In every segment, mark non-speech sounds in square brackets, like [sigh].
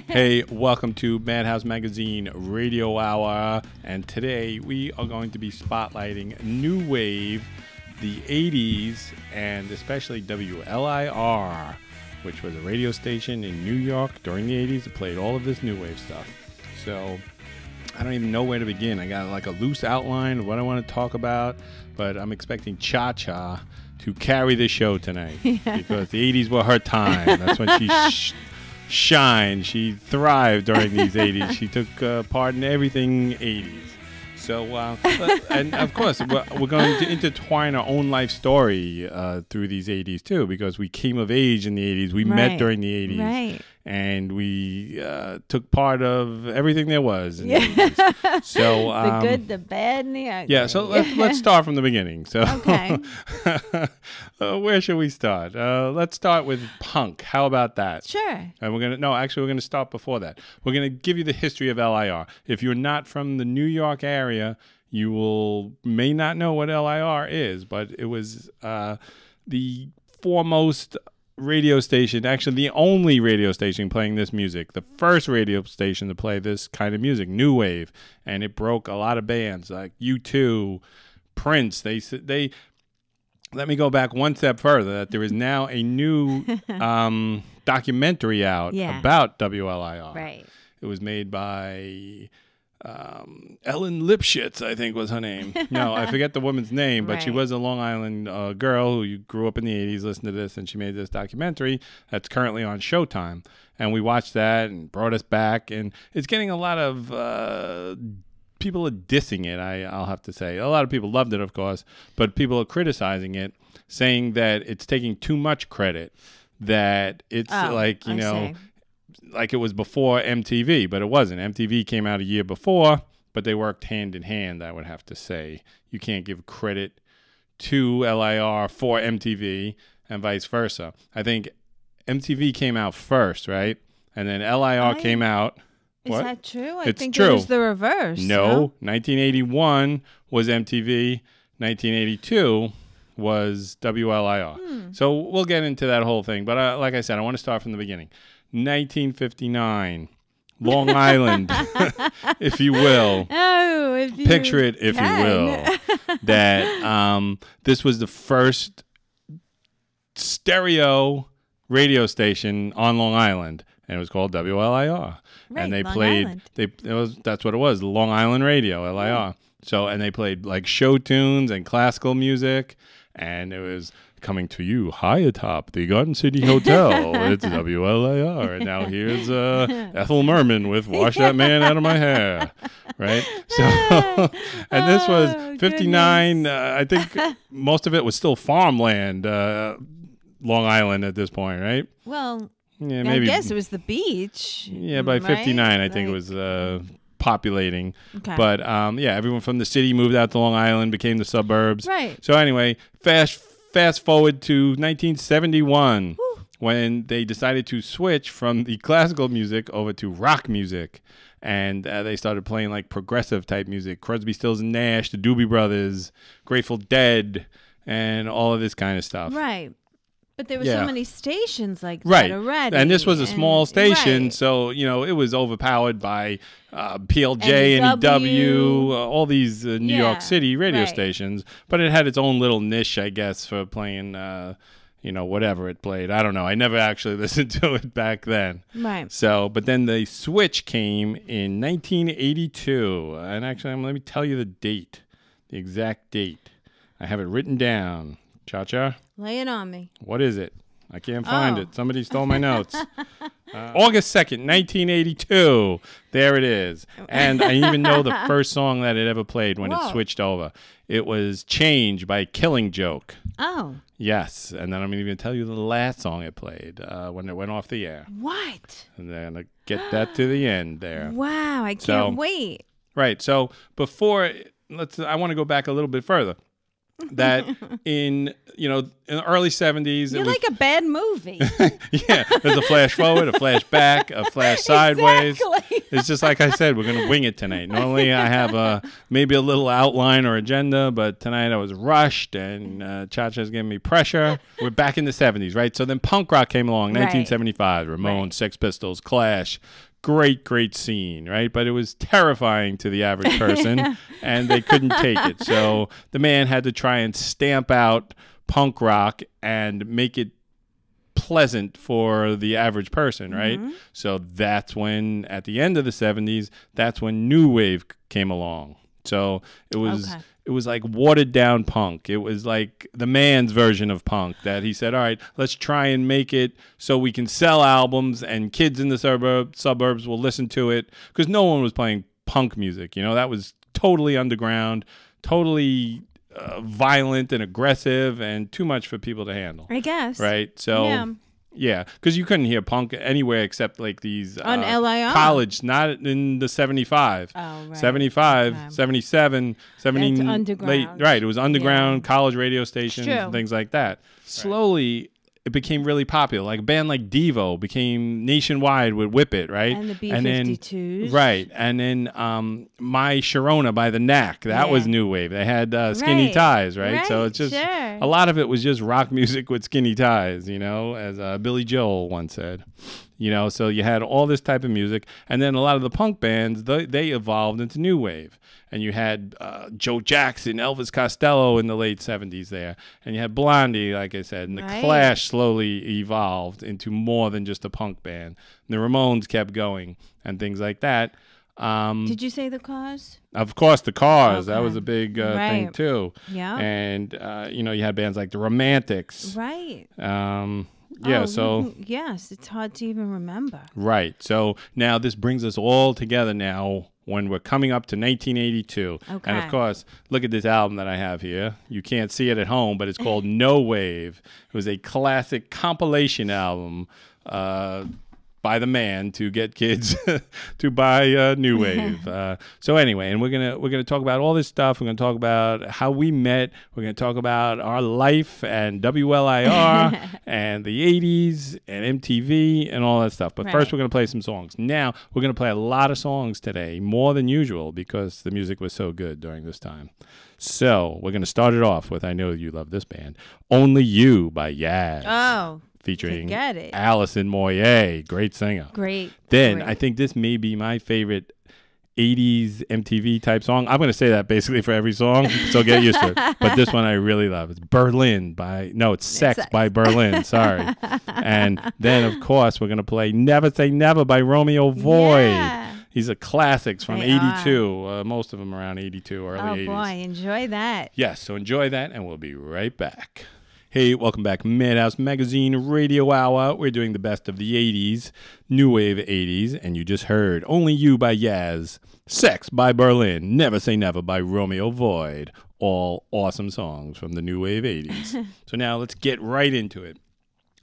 [laughs] hey, welcome to Madhouse Magazine Radio Hour. And today we are going to be spotlighting New Wave, the 80s, and especially WLIR, which was a radio station in New York during the 80s that played all of this New Wave stuff. So I don't even know where to begin. I got like a loose outline of what I want to talk about, but I'm expecting Cha Cha to carry the show tonight [laughs] because the 80s were her time. That's when she sh- [laughs] shined. She thrived during these 80s. She took uh, part in everything 80s. So, uh, and of course, we're, we're, going to intertwine our own life story uh, through these 80s too, because we came of age in the 80s. We Right. met during the 80s. Right. And we uh, took part of everything there was the Yeah. 80s. So, [laughs] the um, good, the bad, and the ugly. yeah, so let's, [laughs] let's start from the beginning. So, Okay. [laughs] uh, where should we start? Uh, let's start with punk. How about that? Sure. And we're gonna no, actually, we're gonna start before that. We're gonna give you the history of LIR. If you're not from the New York area, you will may not know what LIR is, but it was uh, the foremost radio station, actually the only radio station playing this music, the first radio station to play this kind of music, new wave, and it broke a lot of bands like U2, Prince. They they let me go back one step further that there is now a new [laughs] um, documentary out Yeah. about WLIR. Right. It was made by um, Ellen Lipschitz, I think was her name. [laughs] No, I forget the woman's name, but she was a Long Island uh, girl who grew up in the 80s, listened to this, and she made this documentary that's currently on Showtime. And we watched that and brought us back. And it's getting a lot of. Uh, people are dissing it. I, I'll have to say a lot of people loved it, of course, but people are criticizing it, saying that it's taking too much credit. That it's Oh, like you I know, see. Like it was before MTV, but it wasn't. MTV came out a year before, but they worked hand in hand. I would have to say you can't give credit to LIR for MTV and vice versa. I think MTV came out first, right? And then LIR I- came out. Is What? that true? I It's think true. it was the reverse. No, 1981 was MTV. 1982 was WLIR. Hmm. So we'll get into that whole thing. But uh, like I said, I want to start from the beginning. 1959, Long Island, [laughs] if you will. Oh, if you Picture it, if you will. [laughs] That um, this was the first stereo radio station on Long Island, and it was called WLIR. Right, and they Long played. Island. They it was that's what it was, Long Island Radio, LIR. So and they played like show tunes and classical music, and it was coming to you high atop the Garden City Hotel. it's WLIR, and now here's uh, [laughs] Ethel Merman with "Wash That Man Out of My Hair." Right. So, [laughs] and this was Oh, 59. Uh, I think [laughs] most of it was still farmland, uh, Long Island at this point, right? Well, Yeah, maybe. I guess it was the beach. Yeah, by right? 59, I think it was uh, populating. Okay. But um, yeah, everyone from the city moved out to Long Island, became the suburbs. Right. So anyway, fast fast forward to 1971 Whew. when they decided to switch from the classical music over to rock music. And uh, they started playing like progressive type music, Crosby, Stills and Nash, the Doobie Brothers, Grateful Dead, and all of this kind of stuff. Right. But there were Yeah. so many stations like Right. that already. And this was a small station, right. so you know it was overpowered by uh, PLJ, NEW. NEW, uh, all these uh, New Yeah, York City radio right. stations. But it had its own little niche, I guess, for playing, uh, you know, whatever it played. I don't know. I never actually [laughs] listened to it back then. Right. So, but then the switch came in 1982, and actually, let me tell you the date, the exact date. I have it written down. Cha cha. Lay it on me. What is it? I can't find Oh. it. Somebody stole my notes. [laughs] Uh, August 2nd, 1982. There it is. And I even know the [laughs] first song that it ever played when it switched over. It was Change by Killing Joke. Oh, Yes. And then I'm going to even tell you the last song it played uh, when it went off the air. what? And then I get that to the [gasps] end there. Wow, I can't So- wait. Right. So before let's I want to go back a little bit further. That in you know in the early 70s it You're was like a bad movie. [laughs] yeah, there's a flash forward, a flash back, a flash sideways. Exactly. It's just like I said, we're gonna wing it tonight. Normally, I have a maybe a little outline or agenda, but tonight I was rushed, and uh, Cha Cha's giving me pressure. We're back in the '70s, right? So then punk rock came along, Right. 1975. Ramones, Right. Sex Pistols, Clash, great, great scene, right? But it was terrifying to the average person, [laughs] and they couldn't take it. So the man had to try and stamp out punk rock and make it pleasant for the average person, right? Mm-hmm. So that's when, at the end of the 70s, that's when New Wave came along. So it was. Okay. It was like watered down punk. It was like the man's version of punk that he said, "All right, let's try and make it so we can sell albums and kids in the suburb suburbs will listen to it because no one was playing punk music. You know, that was totally underground, totally uh, violent and aggressive, and too much for people to handle. I guess. Right? So Yeah. Yeah, because you couldn't hear punk anywhere except like these On uh, LIR. college, not in the 75. Oh, right. 75, Okay. 77, 70 That's late, right? It was underground college radio stations and things like that. Slowly, it became really popular. Like a band like Devo became nationwide with Whip It, right? And the then- B-52s. right? And then um, My Sharona by the Knack, that was new wave. They had uh, skinny Right. ties, right? So it's just sure. a lot of it was just rock [laughs] music with skinny ties, you know, as uh, Billy Joel once said. You know, so you had all this type of music, and then a lot of the punk bands they, they evolved into new wave, and you had uh, Joe Jackson, Elvis Costello in the late '70s there, and you had Blondie, like I said, and the Right. Clash slowly evolved into more than just a punk band. And the Ramones kept going, and things like that. Um, Did you say the cause? of course, the Cars that was a big uh, thing Right. too, Yeah. and uh, you know you had bands like the Romantics. right. Um, yeah, Oh, so yes, it's hard to even remember. right. So now this brings us all together now when we're coming up to 1982. And of course, look at this album that I have here. You can't see it at home, but it's called [laughs] No Wave. It was a classic compilation album. Uh, by the man to get kids [laughs] to buy uh, New [laughs] Wave. uh, so anyway, and we're gonna we're gonna talk about all this stuff. We're gonna talk about how we met. We're gonna talk about our life and WLIR [laughs] and the '80s and MTV and all that stuff. But first, we're gonna play some songs. Now we're gonna play a lot of songs today, more than usual, because the music was so good during this time. So we're gonna start it off with I know you love this band, "Only You" by Yaz Oh, featuring. Alison Moyet, great singer. great. Then great. I think this may be my favorite 80s MTV type song. I'm going to say that basically for every song, so get used to it. But this one I really love. It's Berlin by, no, it's Sex, Sex. by Berlin. [laughs] Sorry. and then, of course, we're going to play Never Say Never by Romeo Void. Yeah. These are classics from They 82, uh, most of them around 82, early Oh 80s. boy, enjoy that. Yes, so enjoy that, and we'll be right back. Hey, welcome back, Madhouse Magazine Radio Hour. We're doing the best of the 80s, New Wave 80s, and you just heard Only You by Yaz, Sex by Berlin, Never Say Never by Romeo Void. All awesome songs from the New Wave 80s. [laughs] so now let's get right into it.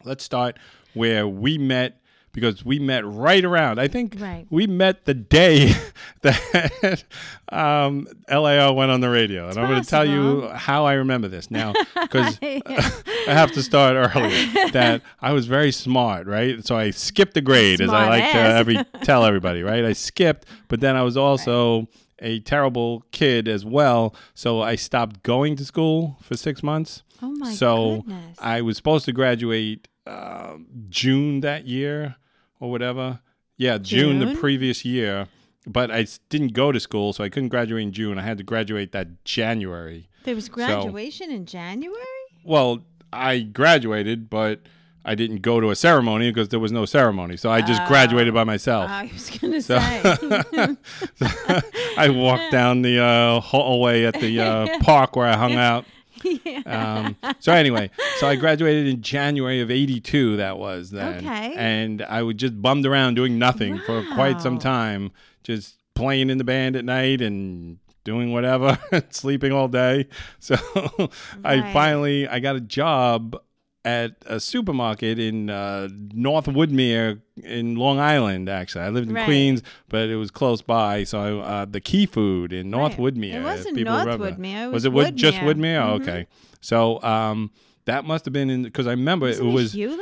Let's start where we met because we met right around. I think Right. we met the day [laughs] that um, LIR went on the radio, and I'm going to tell you how I remember this now [laughs] because [laughs] I have to start early. That I was very smart, right? So I skipped the grade, as I Smart like to every tell everybody, right? I skipped, but then I was also a terrible kid as well. So I stopped going to school for six months. Oh my so goodness. I was supposed to graduate uh, June that year or whatever. Yeah, June, the previous year. But I didn't go to school, so I couldn't graduate in June. I had to graduate that January. there was graduation in January. Well, I graduated, but I didn't go to a ceremony because there was no ceremony. So I just graduated by myself. I was gonna So- say. [laughs] I walked down the uh, hallway at the uh, [laughs] park where I hung out. [laughs] Um, so anyway, so I graduated in January of '82. That was then, Okay. and I was just bummed around doing nothing for quite some time, just playing in the band at night and doing whatever, [laughs] sleeping all day. So [laughs] I finally I got a job at a supermarket in uh, North Woodmere in Long Island. Actually, I lived in Right. Queens, but it was close by. So uh, the Key Food in North Right. Woodmere. It wasn't North remember. Woodmere, it was was it Wood, just Woodmere. Woodmere? Oh, Mhm. okay. So um, that must have been in because I remember Wasn't it was Hewlett?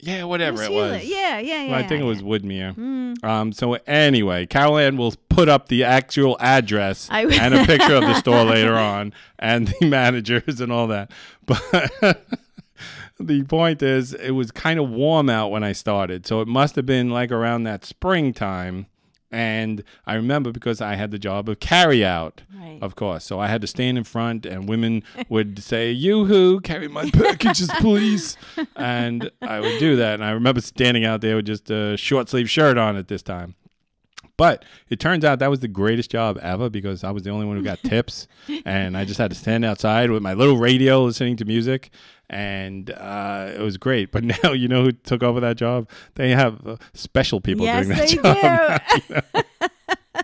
yeah whatever it was. Hewlett? was. Yeah, yeah, yeah. Well, I think it was Woodmere. Mm. Um, so anyway, Carol Ann will put up the actual address I- and a picture of the store [laughs] later on, and the [laughs] managers and all that. But [laughs] the point is, it was kind of warm out when I started, so it must have been like around that springtime. And I remember because I had the job of carry out, Right. of course. So I had to stand in front, and women [laughs] would say, "Yoo-hoo, carry my packages, [laughs] please." and I would do that. And I remember standing out there with just a short sleeve shirt on at this time. But it turns out that was the greatest job ever because I was the only one who got [laughs] tips, and I just had to stand outside with my little radio listening to music, and uh, it was great. But [laughs] now you know who took over that job? They have uh, special people yes, doing that they job. [laughs]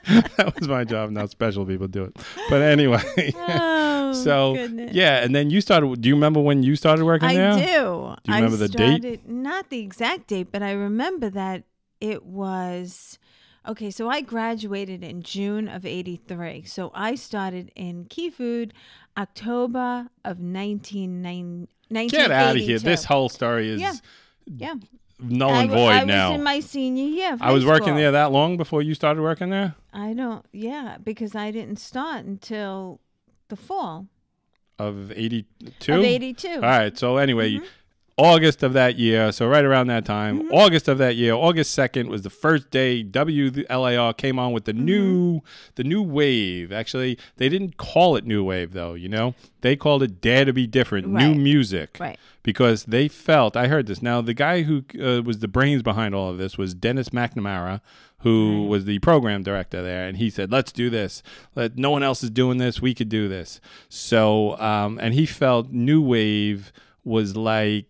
do. that was my job. Now special people do it. But anyway, oh, so goodness. yeah, and then you started. Do you remember when you started working I there? do. Do you I remember the date? Not the exact date, but I remember that it was okay. So I graduated in June of '83. So I started in Key Food October of 1990. Get out of here! This whole story is Yeah. yeah. null and w- void I now. was in my senior year. I was working there that long before you started working there. I don't. Yeah, because I didn't start until the fall Of eighty two. of '82. All right. So anyway, Mm-hmm. August of that year. So right around that time, Mm-hmm. August of that year, August second was the first day WLIR came on with the Mm-hmm. new the new wave. Actually, they didn't call it new wave though. You know, they called it Dare to Be Different, new music. Right. Because they felt, I heard this. Now, the guy who uh, was the brains behind all of this was Dennis McNamara, who was the program director there, and he said, "Let's do this. Let no one else is doing this. We could do this." So, um, and he felt new wave was like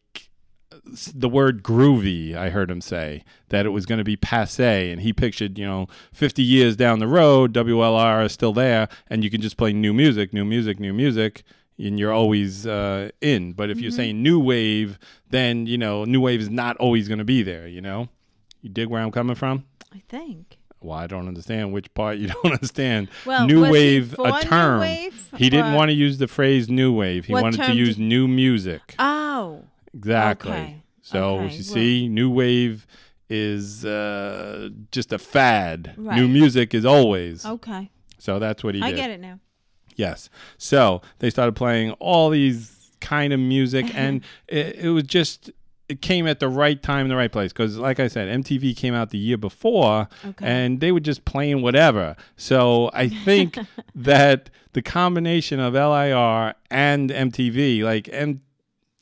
the word groovy i heard him say that it was going to be passe and he pictured you know 50 years down the road WLIR is still there and you can just play new music new music new music and you're always uh, in. But if you're saying new wave then you know new wave is not always going to be there you know? You dig where i'm coming from? I think. well i don't understand which part you [laughs] don't understand. Well, new wave a term. wave, he didn't want to use the phrase new wave. He What wanted to use did- new music. Oh. Exactly. Okay. So Okay, you see, new wave is uh, just a fad. New music is always. Okay. So that's what he I did. get it now. Yes. So they started playing all these kind of music, [laughs] and it, it was just it came at the right time in the right place because, like I said, MTV came out the year before, Okay. and they were just playing whatever. So I think [laughs] that the combination of LIR and MTV, like M-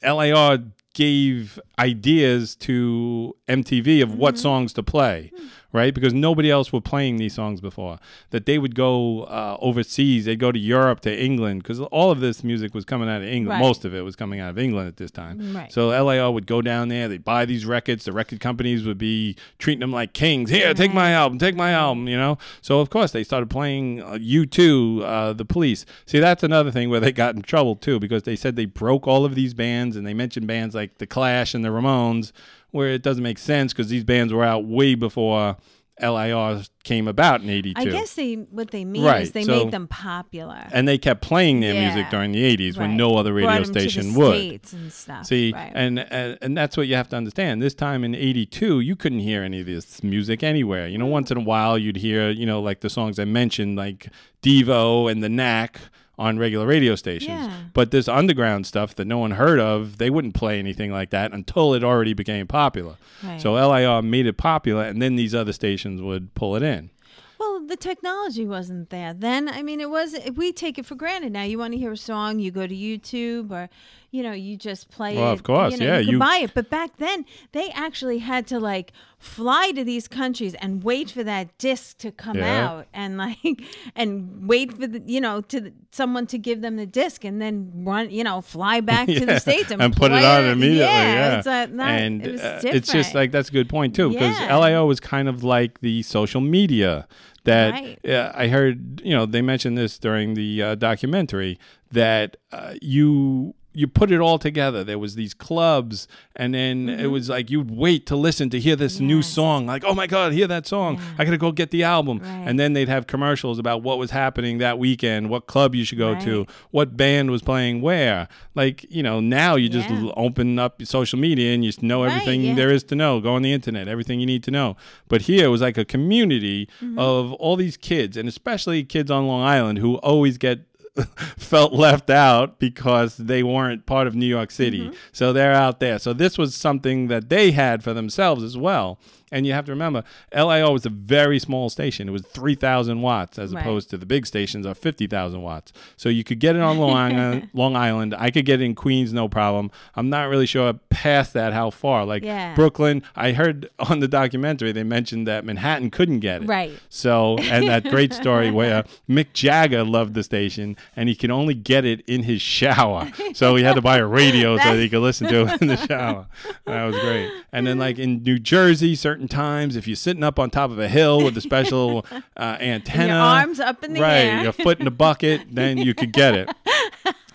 LIR gave ideas to MTV of what mm-hmm. songs to play, hmm. Right? Because nobody else were playing these songs before. That they would go uh, overseas, they'd go to Europe, to England, because all of this music was coming out of England. Right. Most of it was coming out of England at this time. Right. So LIR would go down there, they'd buy these records. The record companies would be treating them like kings. Here, take my album, take my album, you know? So, of course, they started playing uh, U2, uh, The Police. See, that's another thing where they got in trouble, too, because they said they broke all of these bands, and they mentioned bands like The Clash and The Ramones, where it doesn't make sense because these bands were out way before LIR came about in 82. I guess they what they mean Right, is they so- made them popular. and they kept playing their music during the 80s when no other radio Brought 'em to the station would. And. See, right. and, and and that's what you have to understand. This time in '82, you couldn't hear any of this music anywhere. You know, once in a while you'd hear, you know, like the songs I mentioned, like Devo and the Knack on regular radio stations. Yeah. But this underground stuff that no one heard of, they wouldn't play anything like that until it already became popular. Right. So LIR made it popular, and then these other stations would pull it in. Well, the technology wasn't there then. I mean, it was. We take it for granted now. You want to hear a song, you go to YouTube, or you know, you just play Well, it. of course, you know, yeah, you, you- buy it. But back then, they actually had to like fly to these countries and wait for that disc to come Yeah. out, and like, [laughs] and wait for the, you know, to the, someone to give them the disc, and then run, you know, fly [laughs] back to the states and, put it on immediately. Yeah, Yeah, It's a, not, and it was uh, it's just like that's a good point too, because Yeah. LIR was kind of like the social media that Right. uh, I heard. You know, they mentioned this during the uh, documentary that uh, you. You put it all together. There was these clubs, and then it was like you'd wait to listen to hear this new Mm-hmm. Song. Like, oh my God, hear that song! I gotta go get the album. Right. And then they'd have commercials about what was happening that weekend, what club you should go to, what band was playing where. Like, you know, now you just Yeah. open up social media and you know Right, everything yeah. there is to know. Go on the internet, everything you need to know. But here it was like a community Mm-hmm. of all these kids, and especially kids on Long Island who always get [laughs] felt left out because they weren't part of New York City. Mm-hmm. So they're out there. So this was something that they had for themselves as well. And you have to remember, LIR was a very small station. It was 3,000 watts as Right. opposed to the big stations are 50,000 watts. So you could get it on Long Island, [laughs] Long Island. I could get it in Queens, no problem. I'm not really sure past that how far. Like Yeah. Brooklyn, I heard on the documentary they mentioned that Manhattan couldn't get it. Right. So, and that great story where [laughs] Mick Jagger loved the station and he could only get it in his shower. So he had to buy a radio so that he could listen to it in the [laughs] shower. That was great. And then, like in New Jersey, certain times, if you're sitting up on top of a hill with a special [laughs] uh, antenna, your arms up in the right, air. your foot in the bucket, then you could get it.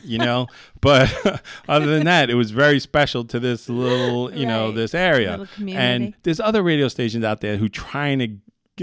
You know, but [laughs] other than that, it was very special to this little, you know, this area. And there's other radio stations out there who trying to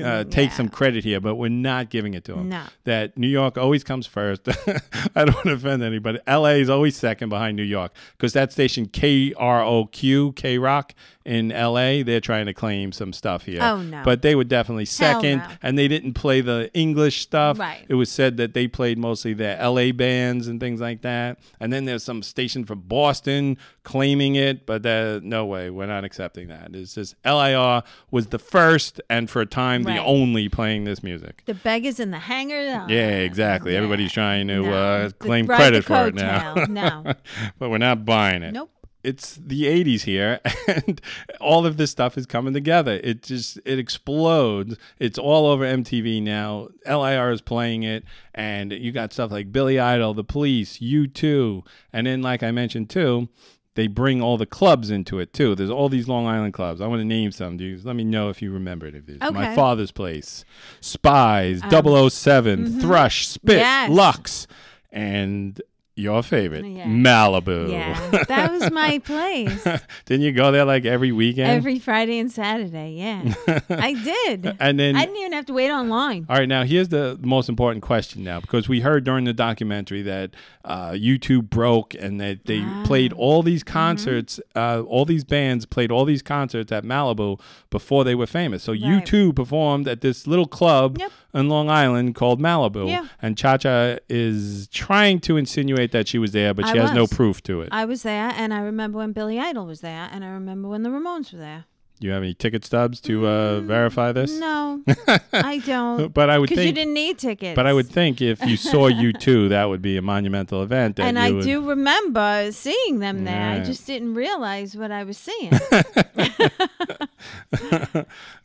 uh, take Yeah. some credit here, but we're not giving it to them. No. That New York always comes first. [laughs] I don't want to offend anybody. LA is always second behind New York because that station KROQ, K Rock in LA, they're trying to claim some stuff here. Oh, no. But they were definitely second, no. and they didn't play the English stuff. Right. It was said that they played mostly the LA bands and things like that. And then there's some station from Boston claiming it, but uh, no way, we're not accepting that. It's just LIR was the first and for a time the only playing this music. The beggars in the hangar. oh, Yeah, exactly. yeah. Everybody's trying to No. uh, claim ride credit for it now. coattail. No. [laughs] but we're not buying it. Nope. It's the 80s here [laughs] and all of this stuff is coming together. It just it explodes. It's all over MTV now. LIR is playing it and you got stuff like Billy Idol, The Police, U2, and then like I mentioned too, they bring all the clubs into it too. There's all these Long Island clubs. I want to name some, dudes. Let me know if you remember it. If there's My Father's Place, Spies, um, 007, mm-hmm. Thrush, Spit, Yes. Lux, and your favorite, Yeah. Malibu. Yeah, that was my [laughs] place. Didn't you go there like every weekend? Every Friday and Saturday. Yeah, [laughs] I did. and then I didn't even have to wait online. all right, now here's the most important question now because we heard during the documentary that uh, U2 broke and that they Ah. played all these Mm-hmm. concerts, uh, all these bands played all these concerts at Malibu before they were famous. So Right. U2 performed at this little club Yep. in Long Island called Malibu, Yeah. and Cha Cha is trying to insinuate that she was there, but I she has no was. proof to it. I was there, and I remember when Billy Idol was there, and I remember when the Ramones were there. you have any ticket stubs to uh, verify this? Mm, No, [laughs] I don't. But I would Because you think didn't need tickets. But I would think if you saw you [laughs] two, that would be a monumental event. That And you I would, do remember seeing them there. I Yeah. just didn't realize what I was seeing. [laughs]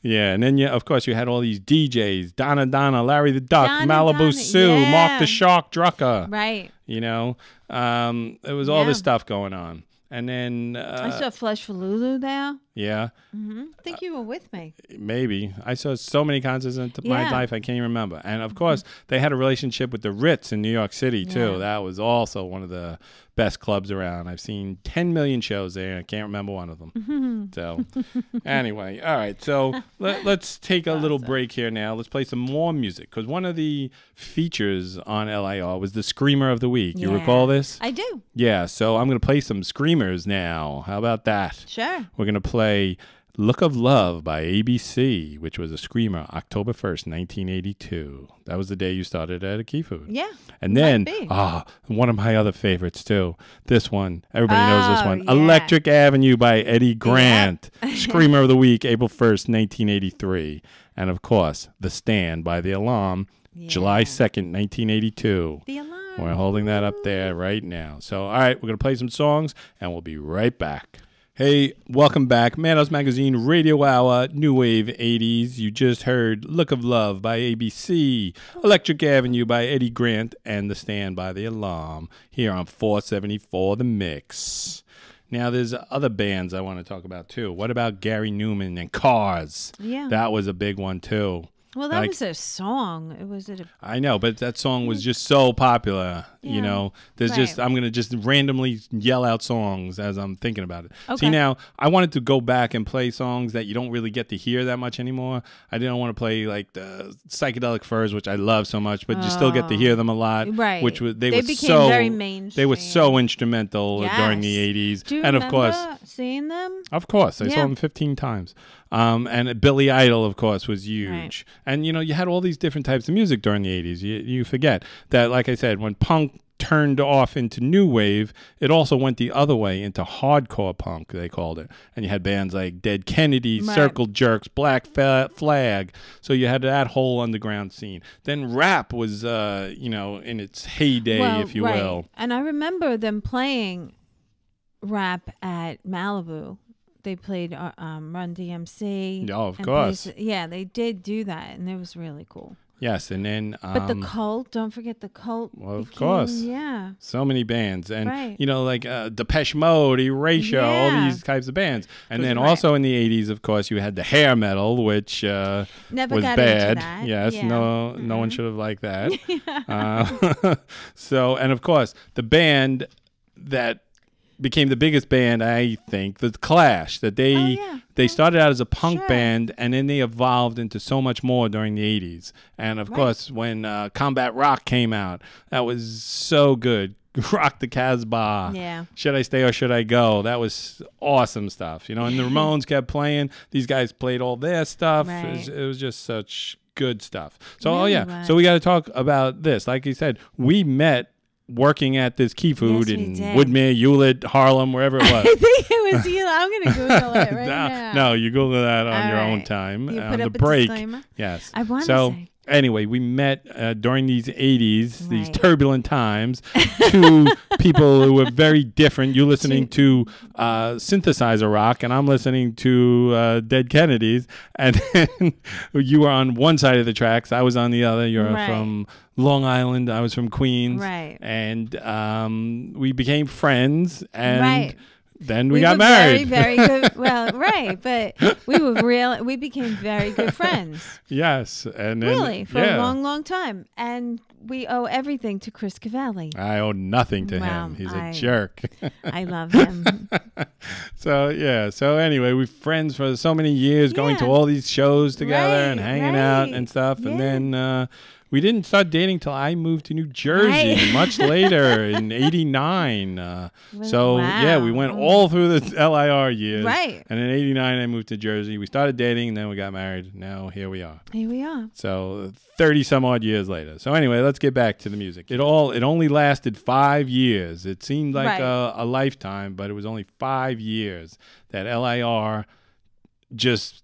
Yeah, and then you, of course, you had all these DJs: Donna Donna, Larry the Duck, Donna Malibu Donna, Sue, Mark yeah. the Shark Drucker. right. You know, um, it was all this stuff going on, and then uh, I saw Flesh for Lulu there. Yeah, hmm I think you were with me. maybe I saw so many concerts in my Yeah. life I can't even remember. And of course, they had a relationship with the Ritz in New York City too. Yeah. That was also one of the best clubs around. I've seen 10 million shows there. I can't remember one of them. [laughs] so, anyway, all right. So let, us take a little break here now. Let's play some more music because one of the features on LIR was the Screamer of the Week. You recall this? I do. Yeah. So I'm going to play some Screamers now. How about that? Sure. We're going to play Look of Love by ABC, which was a screamer, October 1st, 1982. That was the day you started at a Key Food. Yeah. And then, ah, one of my other favorites too. This one, everybody knows this one yeah. Electric Avenue by Eddie Grant. [laughs] Screamer of the Week, April 1st, 1983. And of course, The Stand by The Alarm, July 2nd, 1982. The alarm. We're holding that up there right now. So, all right, we're going to play some songs and we'll be right back. Hey, welcome back. Madhouse Magazine Radio Hour, New Wave 80s. You just heard Look of Love by ABC, Electric Avenue by Eddie Grant, and The Stand by The Alarm here on 474 The Mix. Now, there's other bands I want to talk about too. What about Gary Numan and Cars? Yeah. That was a big one too. Well, that like- was a song. It was it a I know, but that song was mm. just so popular. You know, there's just I'm gonna just randomly yell out songs as I'm thinking about it. Okay. See now, I wanted to go back and play songs that you don't really get to hear that much anymore. I didn't want to play like the psychedelic furs, which I love so much, but you still get to hear them a lot. Oh. Right. Which was they, They were became so very They were so mainstream. instrumental during the '80s, Do you and of course, seeing them? of course, I saw them 15 times. Um, and Billy Idol, of course, was huge. And you know, you had all these different types of music during the '80s. You, you forget that, like I said, when punk turned off into new wave, it also went the other way into hardcore punk, they called it. And you had bands like Dead Kennedys, Right. Circle Jerks, Black Flag. So you had that whole underground scene. Then rap was, uh, you know, in its heyday, Well, if you right. will. And I remember them playing rap at Malibu. They played uh, um, Run DMC. Oh, of course. places- yeah, they did do that, and it was really cool. Yes, and then um, But the cult, don't forget the cult. well, of became- course. Yeah. so many bands, and Right. you know, like uh, Depeche Mode, Erasure, all these types of bands. And then Right. also in the '80s, of course, you had the hair metal, which uh, Never was got bad. Yes, yeah. no, no one Mhm. should have liked that. [laughs] uh, [laughs] so, and of course, the band that became the biggest band, I think, the Clash. That they Oh, yeah. they started out as a punk Sure. band, and then they evolved into so much more during the '80s. And of Right. course, when uh, Combat Rock came out, that was so good. [laughs] Rock the Casbah. Yeah. Should I stay or should I go? That was awesome stuff, you know. And the [laughs] Ramones kept playing. These guys played all their stuff. It, was, it was just such good stuff. So, oh yeah. was. So we got to talk about this. Like you said, we met working at this Key Food Yes, in. Woodmere, Hewlett, Harlem, wherever it was. [laughs] I think it was you. I'm gonna Google it [laughs] right no, now. no, you Google that on All your own time. You on the break. disclaimer? Yes. I wanna So say. Anyway, we met uh, during these 80s, these turbulent times, [laughs] two people who were very different. You're listening to uh, synthesizer rock, and I'm listening to uh, Dead Kennedys. And then [laughs] you were on one side of the tracks, I was on the other. You're Right. from Long Island, I was from Queens. Right. And um, we became friends, and Right. Then we, we got married. Very, very good. [laughs] Well, right, but we were real. We became very good [laughs] friends, yes. And then, really, for yeah. a long, long time, and we owe everything to Chris Cavalli. I owe nothing to Wow, him. He's a I- jerk. I love [laughs] him. so yeah. So anyway, we friends for so many years, going to all these shows together and Right, hanging out and stuff. And then uh, we didn't start dating till I moved to New Jersey Right. [laughs] much later in '89. Uh, Well, so yeah, we went all through the [laughs] LIR years. Right. And in '89, I moved to Jersey. We started dating, and then we got married. Now here we are. Here we are. So 30 some odd years later. So anyway, let's get back to the music. It all it only lasted 5 years. It seemed like Right. a, a lifetime, but it was only 5 years that LIR just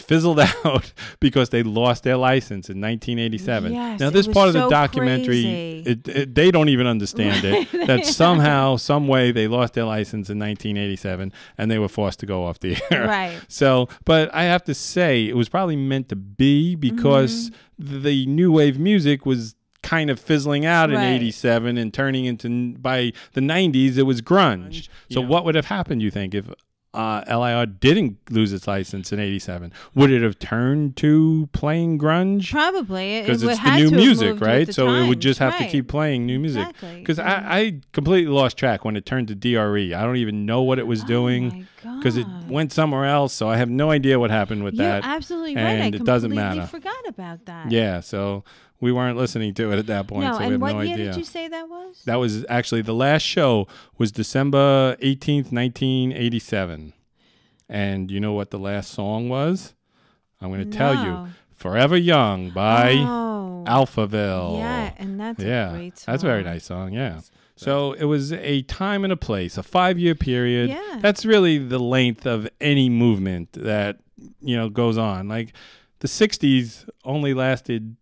fizzled [laughs] out because they lost their license in 1987. Yes, now this part of the documentary it, it, they don't even understand it [laughs] that somehow some way they lost their license in 1987 and they were forced to go off the air. Right. [laughs] So, but I have to say, it was probably meant to be because Mm-hmm. the new wave music was kind of fizzling out in 87 and turning into, by the 90s, it was grunge. So, Yeah. what would have happened, you think, if uh, LIR didn't lose its license in 87? Would it have turned to playing grunge? Probably it, Because it it's the new music, right? So it would just have to keep playing new music. Exactly. Because yeah. I, I completely lost track when it turned to DRE. I don't even know what it was doing Oh my because it ah. went somewhere else. So I have no idea what happened with You're that. absolutely right. and I it doesn't matter. forgot about that. Yeah, so we weren't listening to it at that point, No, so we and have what no year idea. did you say that was? that was actually the last show was December 18th, 1987. And you know what the last song was? I'm going to tell you. Forever Young by oh. Alphaville. Yeah, and that's yeah, a great song. that's a very nice song. Yeah. So it was a time and a place, a five-year period. Yeah. That's really the length of any movement that you know goes on. Like the '60s only lasted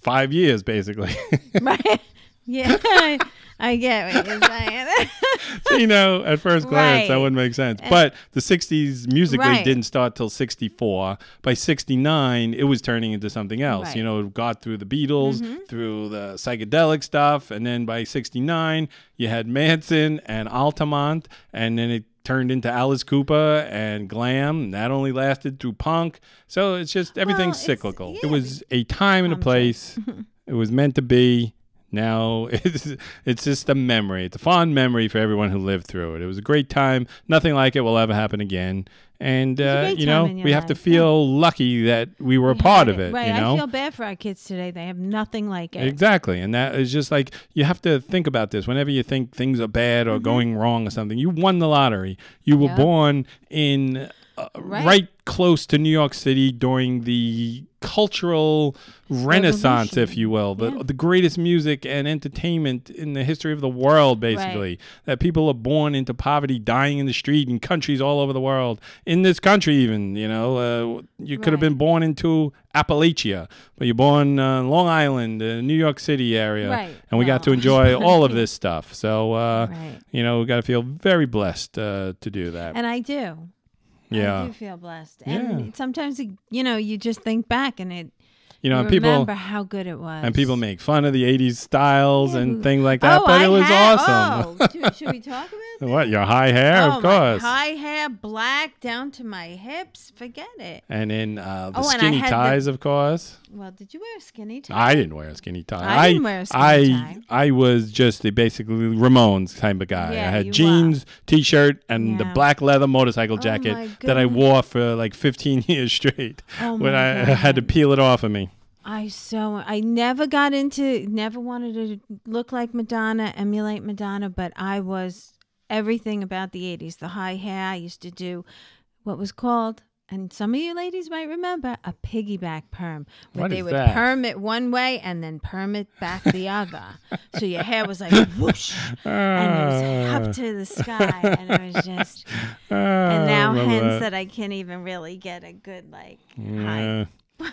five years, basically. [laughs] right. [laughs] Yeah, I, get what you're saying. [laughs] so, you know, at first glance, that wouldn't make sense. But the '60s musically Right. didn't start till '64. By '69, it was turning into something else. Right. You know, it got through the Beatles, Mhm. through the psychedelic stuff, and then by '69, you had Manson and Altamont, and then it turned into Alice Cooper and glam. And that only lasted through punk. So it's just everything's it's- cyclical. yeah, it was a time and a place. [laughs] it was meant to be. Now [laughs] it's it's just a memory. It's a fond memory for everyone who lived through it. It was a great time. Nothing like it will ever happen again. And uh, you know, we have to life, yeah. feel lucky that we were a part of it. Right. You know, I feel bad for our kids today. They have nothing like it. Exactly. And that is just like you have to think about this. Whenever you think things are bad or going wrong or something, you won the lottery. You were Mm-hmm. Yep. born in uh, Right. right. close to New York City during the cultural renaissance, if you will, the, Yeah. the greatest music and entertainment in the history of the world, basically. That people are born into poverty, dying in the street in countries all over the world. In this country, even, you know, uh, you could have been born into Appalachia, but you're born uh, Long Island, uh, New York City area, Right. and we got to enjoy [laughs] all of this stuff. So, uh, Right. you know, we got to feel very blessed uh, to do that. And I do. I yeah. do feel blessed. And Yeah. sometimes, you know, you just think back and it, You know, you and people remember how good it was. and people make fun of the '80s styles Yeah, and things like that, oh, but I it was had- awesome. Oh, [laughs] should, should we talk about [laughs] that? what your high hair, oh, of course, My high hair, black down to my hips. Forget it. and then uh, the Oh, I skinny had the- ties, of course. Well, did you wear a skinny tie? I didn't wear a skinny tie. I didn't wear a skinny I, tie. I was just a basically Ramones type of guy. I Yeah, had you jeans, t-shirt, and the black leather motorcycle Oh, jacket my that I wore for like 15 [laughs] years straight. Oh, when I [laughs] had to peel it off of me. I so I never got into never wanted to look like Madonna, emulate Madonna, but I was everything about the 80s. The high hair, I used to do what was called and some of you ladies might remember a piggyback perm where What they would that? perm it one way and then perm it back the other. so your hair was like [laughs] whoosh and it was Ah. up to the sky and it was just [laughs] Ah, and now hence that. that I can't even really get a good like high Yeah.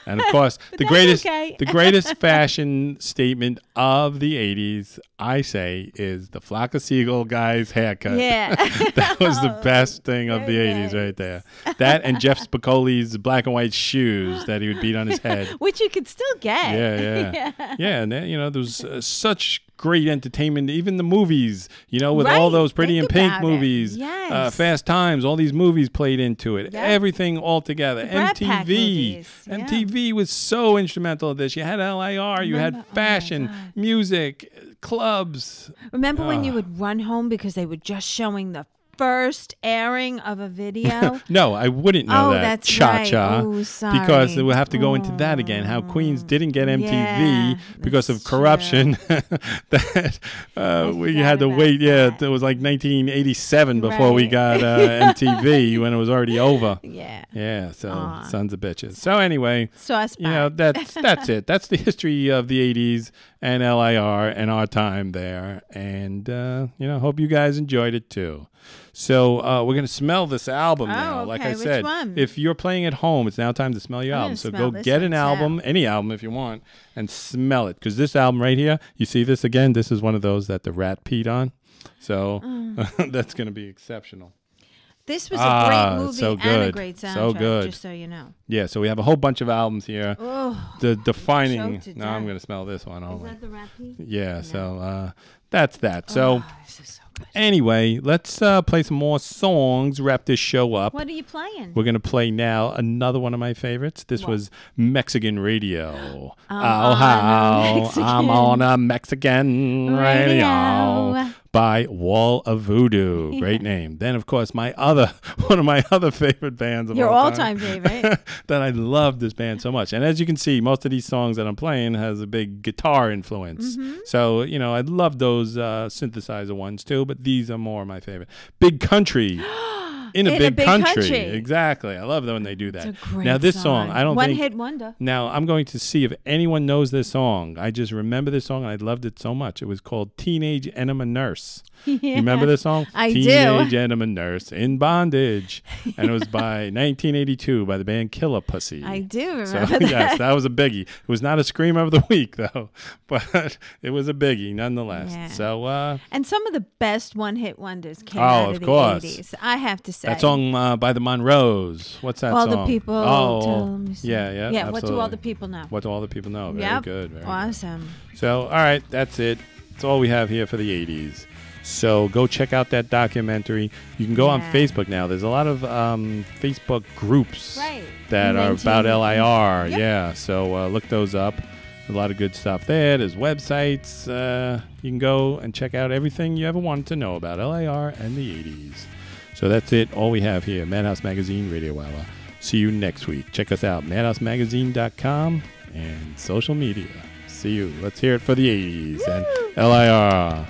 And of course, [laughs] the greatest okay. the greatest [laughs] fashion statement of the 80s, I say, is the flock of seagull guy's haircut. Yeah. [laughs] that was the best thing of the Very 80s right there. That and Jeff Spicoli's black and white shoes that he would beat on his head. Which you could still get. Yeah, yeah. Yeah, and then, you know, there was uh, such great entertainment, even the movies, you know, with all those Pretty think in Pink it. movies, uh, Fast Times, all these movies played into it. Yep. Everything all together. Pack MTV. Yeah. Was so instrumental in this. You had LIR, you had Remember- oh fashion, God. music, clubs. Remember when you Ah. would run home because they were just showing the first airing of a video? [laughs] No, I wouldn't know Oh, that. that's Cha cha. right. Oh, Because we'll have to go into that again. How Queens didn't get MTV Yeah, because of corruption. [laughs] that uh, we had to wait. Yeah, it was like 1987 before we got uh, [laughs] MTV when it was already over. yeah. Yeah, so Aw. sons of bitches. So anyway, Sauce spot. you know that's that's it. That's the history of the '80s and LIR and our time there. And uh, you know, hope you guys enjoyed it too. So uh, we're gonna smell this album Oh, now. Like I okay. Which said, one? if you're playing at home, it's now time to smell your I'm album. So go get an album, any album if you want, and smell it. Because this album right here, you see this again. This is one of those that the rat peed on. So Mm. [laughs] that's gonna be exceptional. this was a Ah, great movie so and a great soundtrack, So good. just so you know. Yeah. So we have a whole bunch of albums here. Oh, The defining. To Now I'm gonna smell this one is only. that the rap? Yeah, so uh, that's that. Oh, so good. anyway, let's uh, play some more songs. Wrap this show up. What are you playing? We're gonna play now another one of my favorites. This What? was Mexican radio. I'm oh, on a how Mexican I'm on a Mexican radio. radio. by Wall of Voodoo. [laughs] Great name. Then, of course, my other [laughs] one of my other favorite bands of Your all all-time favorite. [laughs] that I love this band so much. And as you can see, most of these songs that I'm playing has a big guitar influence. Mm-hmm. So, you know, I love those uh, synthesizer ones too, but these are more my favorite. Big Country. [gasps] In a, In a big, Big country. Country. Exactly. I love when they do that. It's a great now this song, I don't One think hit wonder. now I'm going to see if anyone knows this song. I just remember this song and I loved it so much. It was called Teenage Enema Nurse. [laughs] You remember this song? I do. Teenage Enema Nurse in Bondage. And it was by [laughs] 1982 by the band Killer Pussy. I do So remember [laughs] that. yes, that was a biggie. It was not a scream of the week though, but it was a biggie nonetheless. Yeah. So uh, And some of the best one hit wonders came Oh, out of of the course. 80s. I have to say. that song uh, by the Monroes. What's that All song? the people Oh, so. yeah, yeah. Yeah, what do all the people know? What do all the people know? Very yep. good. Very good. awesome. So, all right, that's it. That's all we have here for the 80s. So, go check out that documentary. You can go on Facebook now. There's a lot of um, Facebook groups Right. that are about LIR. Yep. Yeah, so uh, look those up. A lot of good stuff there. There's websites. Uh, you can go and check out everything you ever wanted to know about LIR and the 80s. So that's it. All we have here. Madhouse Magazine Radio Hour. See you next week. Check us out, madhousemagazine.com and social media. See you. Let's hear it for the 80s and LIR.